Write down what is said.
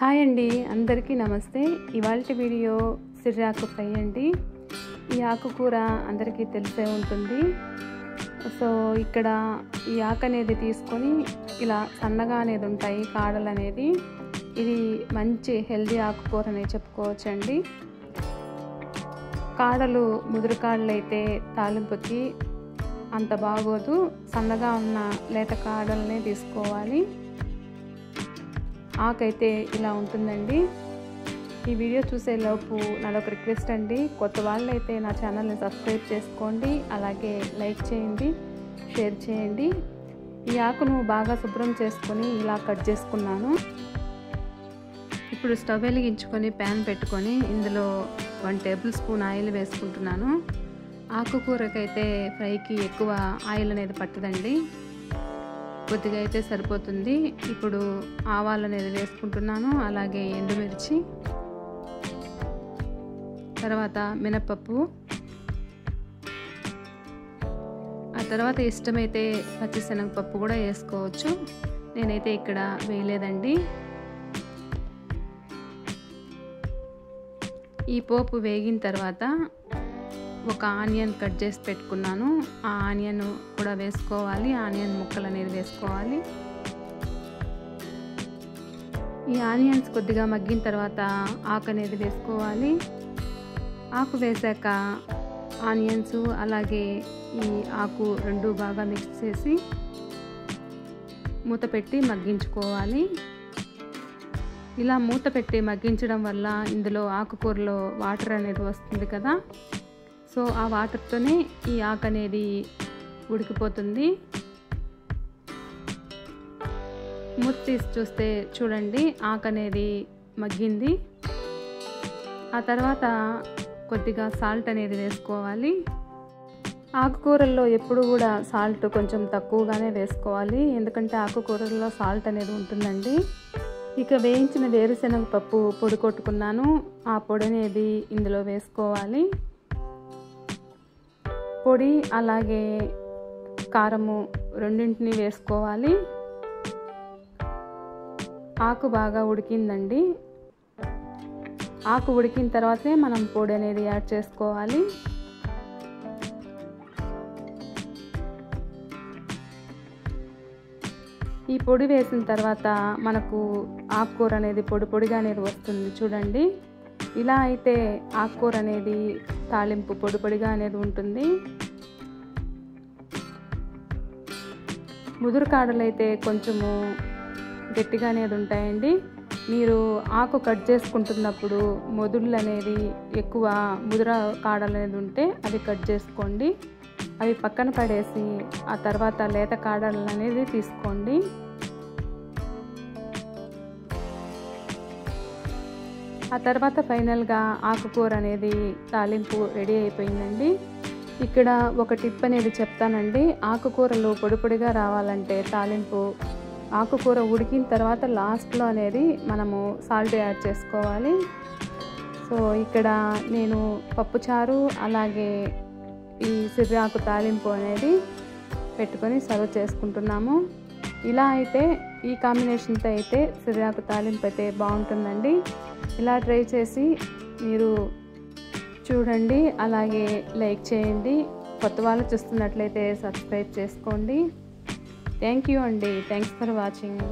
Hi అండి అందరికీ నమస్తే. ఇవాళ వీడియో సిర్రాకు ఫ్రై అండి. ఈ ఆకుకూర అందరికీ తెలిసే ఉంటుంది. సో ఇక్కడ ఈ ఆకు అనేది తీసుకొని ఇలా సన్నగా అనేది ఉంటాయి కాడలు అనేది ఇది మంచి హెల్దీ ఆకుకూర అనేది చెప్పుకోవచ్చండి. కాడలు ముదురు కాడలు అయితే తాలింపుకి అంత బాగోదు. సన్నగా ఉన్న లేత కాడలనే తీసుకోవాలి. ఆకైతే ఇలా ఉంటుందండి. ఈ వీడియో చూసే లోపు నాదొక రిక్వెస్ట్ అండి. కొత్త వాళ్ళైతే నా ఛానల్ని సబ్స్క్రైబ్ చేసుకోండి. అలాగే లైక్ చేయండి షేర్ చేయండి. ఈ ఆకును బాగా శుభ్రం చేసుకొని ఇలా కట్ చేసుకున్నాను. ఇప్పుడు స్టవ్ వెలిగించుకొని ప్యాన్ పెట్టుకొని ఇందులో వన్ టేబుల్ స్పూన్ ఆయిల్ వేసుకుంటున్నాను. ఆకుకూరకైతే ఫ్రైకి ఎక్కువ ఆయిల్ అనేది పట్టదండి. కొద్దిగా అయితే సరిపోతుంది. ఇప్పుడు ఆవాలు అనేది వేసుకుంటున్నాను. అలాగే ఎండుమిర్చి తర్వాత మినప్పప్పు. ఆ తర్వాత ఇష్టమైతే పచ్చిశనగపప్పు కూడా వేసుకోవచ్చు. నేనైతే ఇక్కడ వేయలేదండి. ఈ పోపు వేగిన తర్వాత ఒక ఆనియన్ కట్ చేసి పెట్టుకున్నాను. ఆ ఆనియన్ కూడా వేసుకోవాలి. ఆనియన్ ముక్కలు అనేది వేసుకోవాలి. ఈ ఆనియన్స్ కొద్దిగా మగ్గిన తర్వాత ఆకు అనేది వేసుకోవాలి. ఆకు వేసాక ఆనియన్స్ అలాగే ఈ ఆకు రెండు బాగా మిక్స్ చేసి మూత పెట్టి మగ్గించుకోవాలి. ఇలా మూత పెట్టి మగ్గించడం వల్ల ఇందులో ఆకుకూరలో వాటర్ అనేది వస్తుంది కదా? సో ఆ వాటర్తోనే ఈ ఆకు అనేది ఉడికిపోతుంది. మూత తీసి చూస్తే చూడండి ఆకు అనేది మగ్గింది. ఆ తర్వాత కొద్దిగా సాల్ట్ అనేది వేసుకోవాలి. ఆకుకూరల్లో ఎప్పుడు కూడా సాల్ట్ కొంచెం తక్కువగానే వేసుకోవాలి. ఎందుకంటే ఆకుకూరల్లో సాల్ట్ అనేది ఉంటుందండి. ఇక వేయించిన వేరుశనగ పప్పు పొడి కొట్టుకున్నాను. ఆ పొడి అనేది ఇందులో వేసుకోవాలి. పొడి అలాగే కారము రెండింటిని వేసుకోవాలి. ఆకు బాగా ఉడికిందండి. ఆకు ఉడికిన తర్వాతే మనం పొడి అనేది యాడ్ చేసుకోవాలి. ఈ పొడి వేసిన తర్వాత మనకు ఆకుకూర అనేది పొడి పొడిగా అనేది వస్తుంది చూడండి. ఇలా అయితే ఆకుకూర అనేది తాలింపు పొడి పొడిగా అనేది ఉంటుంది. ముదురు కాడలు అయితే కొంచెము గట్టిగా అనేది ఉంటాయండి. మీరు ఆకు కట్ చేసుకుంటున్నప్పుడు మొదుళ్ళు అనేది ఎక్కువ ముదుర కాడలు అనేది ఉంటే అవి కట్ చేసుకోండి. అవి పక్కన పడేసి ఆ తర్వాత లేత కాడలు అనేది తీసుకోండి. ఆ తర్వాత ఫైనల్గా ఆకుకూర అనేది తాలింపు రెడీ అయిపోయిందండి. ఇక్కడ ఒక టిప్ అనేది చెప్తానండి. ఆకుకూరలు పొడి పొడిగా రావాలంటే తాలింపు ఆకుకూర ఉడికిన తర్వాత లాస్ట్లో అనేది మనము సాల్ట్ యాడ్ చేసుకోవాలి. సో ఇక్కడ నేను పప్పుచారు అలాగే ఈ సిర్రాకు తాలింపు అనేది పెట్టుకొని సర్వ్ చేసుకుంటున్నాము. ఇలా అయితే ఈ కాంబినేషన్తో అయితే సిర్రాకు తాలింపు అయితే బాగుంటుందండి. ఇలా ట్రై చేసి మీరు చూడండి అలాగే లైక్ చేయండి. కొత్త వాళ్ళు చూస్తున్నట్లయితే సబ్స్క్రైబ్ చేసుకోండి. థ్యాంక్ యూ అండి. Thanks for watching.